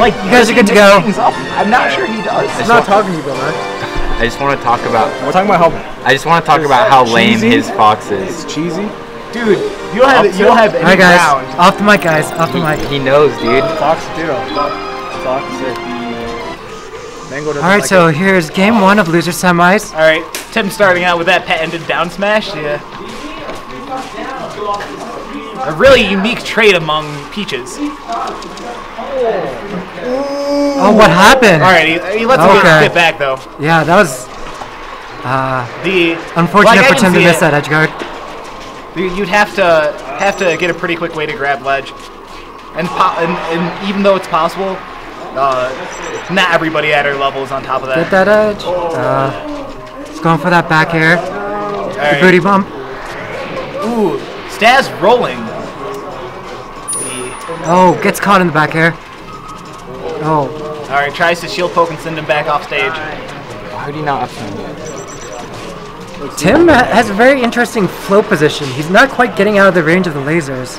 Like You guys are good to go. I'm not sure he does. I'm not talking to you, Bill I just want to talk about. We're talking about how I just want to talk about how lame Cheesy? his fox is. it's cheesy. Dude, you don't have you don't have any All right, guys. ground. Off the mic, guys. Off the mic. He knows, dude. Fox Zero. Fox Zero. Mango All right, like so it. here's game one of loser semis. All right, Tim starting out with that patented down smash. Yeah. A really unique trait among peaches. Oh, what happened? All right, he, he lets him Okay. get, get back though. Yeah, that was uh, The unfortunate like, for Tim to miss it. that edge guard. You- You'd have to have to get a pretty quick way to grab ledge, and po- and, and even though it's possible, uh, not everybody at our level is on top of that. Get that. that edge. Uh, he's going for that back air. All The right. booty bump. Ooh, Staz rolling. Oh, gets caught in the back air. Oh, All right, tries to shield poke and send him back off stage. Why would he not up him? Tim has a very interesting flow position. He's not quite getting out of the range of the lasers.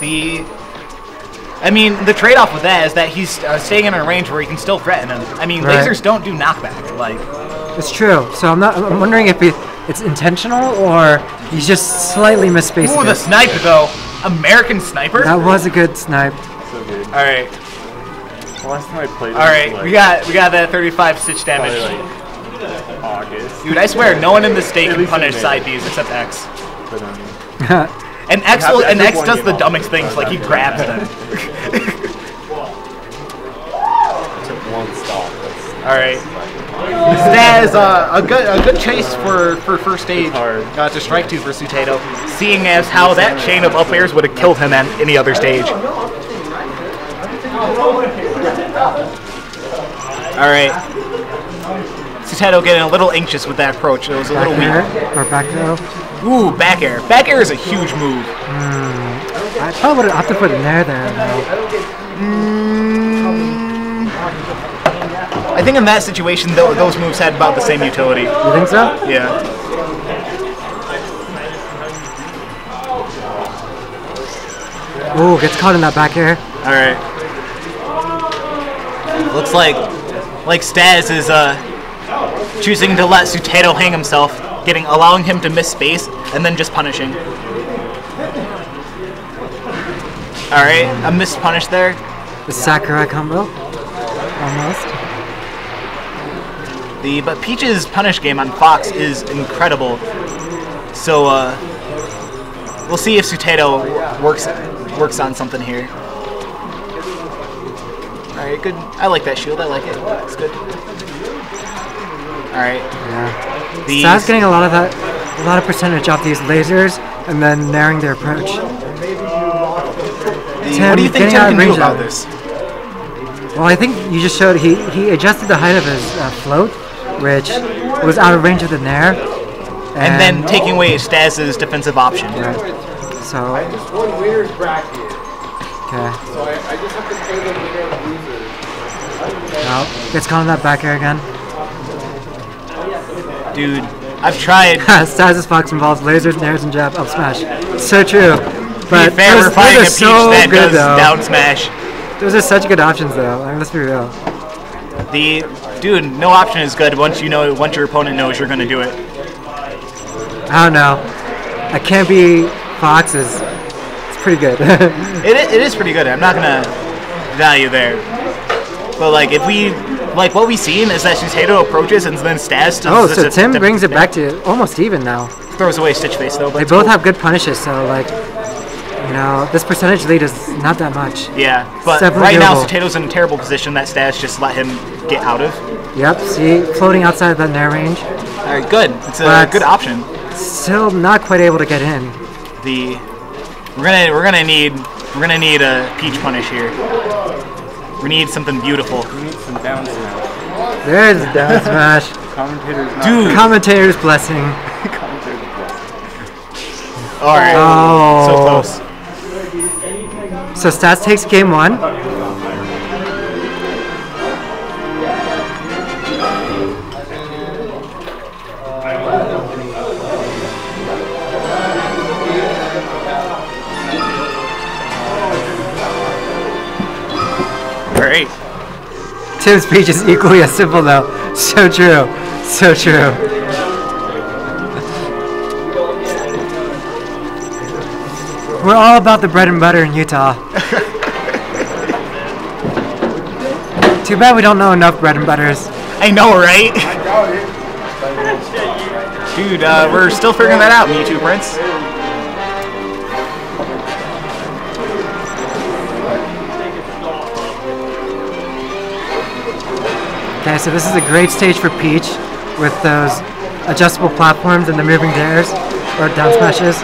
The, I mean, the trade-off with that is that he's uh, staying in a range where he can still threaten him. I mean, Right. lasers don't do knockback. Like, It's true. So I'm not. I'm wondering if it, it's intentional or he's just slightly misspacing ooh, the it. snipe though, American sniper. That was a good snipe. So good. All right, Last time I played. all right, we got we got that 35 stitch damage. Like August. Dude, I swear, no one in the state can punish in side Bs except X. But, um, And X will, and I X took does the dumbest things, so like he grabs okay. them. took one stop. All right. That is uh, a good a good chase for, for first aid hard. uh, to strike two for Tsuteto, seeing as how that chain of up airs would have killed him at any other stage. All right. Tsuteto getting a little anxious with that approach. It was a Back little air weak. or back throw. Ooh, back air. Back air is a huge move. Hmm. I probably would have opted for the nair there. Though. Hmm. I think in that situation, tho- those moves had about the same utility. You think so? Yeah. Ooh, gets caught in that back air. All right. Looks like like Staz is uh choosing to let Tsuteto hang himself, getting allowing him to miss space and then just punishing. All right, a missed punish there. The Sakurai combo. Almost. The but Peach's punish game on Fox is incredible. So uh we'll see if Tsuteto works works on something here. All right, good. I like that shield. I like it. It's good. All right. Yeah. These, Staz getting a lot of that, a lot of percentage off these lasers, and then narrowing their approach. the- what do you think getting Tim out of can do about this? Well, I think you just showed he he adjusted the height of his uh, float, which was out of range of the nair, And then taking away Staz's defensive option. Right. So. Okay. Oh, gets caught in that back air again. Dude, I've tried. Staz's Fox involves lasers, nairs, and jab up smash. So true. But Be fair, those, we're fighting a those Peach are so that good does though. down smash. Those are such good options though. I mean, let's be real. The dude, no option is good once you know once your opponent knows you're gonna do it. I don't know. I can't be Fox's. Pretty good. It it is pretty good. I'm not gonna value there. But like if we like what we've seen is that Tsuteto approaches and then Staz does oh, so Tim brings it back to almost even now. throws away Stitch Face though. But They both cool. have good punishes, so like, you know, this percentage lead is not that much. Yeah, but right now doable. In a terrible position that Staz just let him get out of. Yep, see, floating outside of that nair range. All right, good. It's a But- good option. Still not quite able to get in. The we're gonna we're gonna need we're gonna need a peach punish here. We need something beautiful. We need some down smash. There's the down smash. Commentators not Dude. Commentator's blessing. commentators blessing. All right, Oh. so close. So Staz takes game one. Great. Tim's speech is equally as simple though. So true. So true. We're all about the bread and butter in Utah. Too bad we don't know enough bread and butters. I know, right? Dude, uh, we're still figuring that out, Too Prince. Okay, so this is a great stage for Peach with those adjustable platforms and the moving dares or down smashes.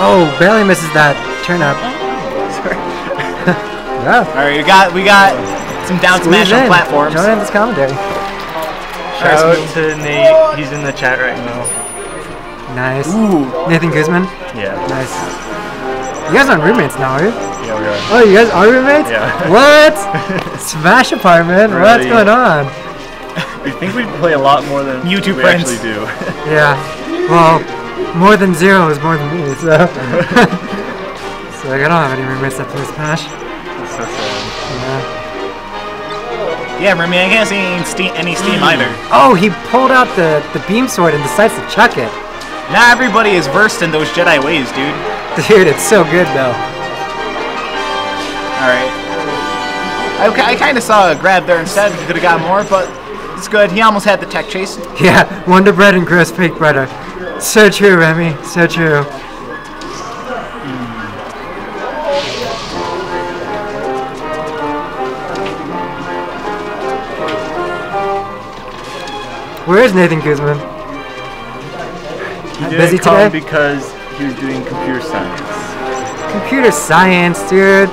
Oh, barely misses that turn up. yeah. All right, we got we got some down smash Squeeze on in. platforms. Join in this commentary. Shout out to Nate. He's in the chat right now. Nice. Ooh. Nathan Guzman. Yeah. Nice. You guys aren't roommates now, are you? Yeah, we are. Oh, you guys are roommates? Yeah. What? Smash apartment? What's going on? We think we play a lot more than YouTube we friends. actually do. Yeah. Well, more than zero is more than me, so. so like, I don't have any roommates that play Smash. That's so sad. Yeah. Yeah, Remy, I can't see any steam, any steam mm. either. Oh, he pulled out the, the beam sword and decides to chuck it. Not everybody is versed in those Jedi ways, dude. Dude, it's so good though. All right. I, I kind of saw a grab there instead. Could have got more, but it's good. He almost had the tech chase. Yeah, Wonder Bread and gross fake butter. So true, Remy. So true. Where is Nathan Guzman? He didn't Busy come today? because he was doing computer science. Computer science, dude.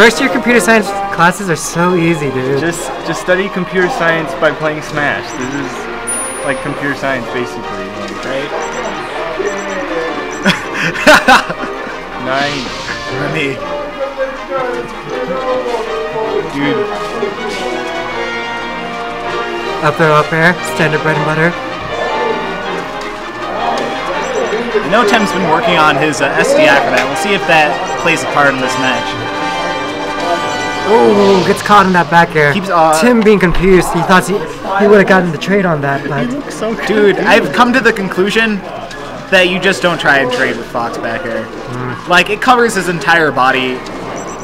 First year computer science classes are so easy, dude. Just just study computer science by playing Smash. This is like computer science basically. Right? nine. Remy. Dude, Up there, up there. Standard bread and butter. I know Tim's been working on his uh, SDI for that. We'll see if that plays a part in this match. Oh, gets caught in that back air. Keeps, uh, Tim being confused. He thought he, he would have gotten the trade on that, but So Dude, I've come to the conclusion that you just don't try and trade with Fox back here. Mm. Like, it covers his entire body.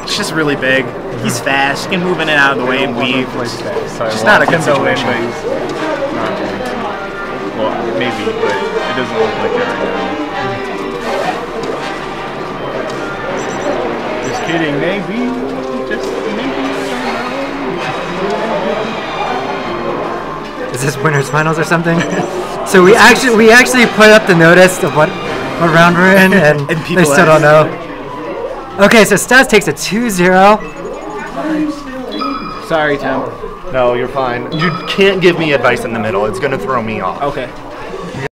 It's just really big. Mm-hmm. He's fast. He can move in and out of the way and weave. Sorry, Just not a good Nintendo win, situation. but not. Well, maybe, but it doesn't look like it right now. Mm. Just kidding, maybe. Winners finals or something? so we actually we actually put up the notice of what what round we're in, and, And they people still don't know. Okay, so Staz takes a 2-0. Sorry, Tim. No, you're fine. You can't give me advice in the middle. It's gonna throw me off. Okay.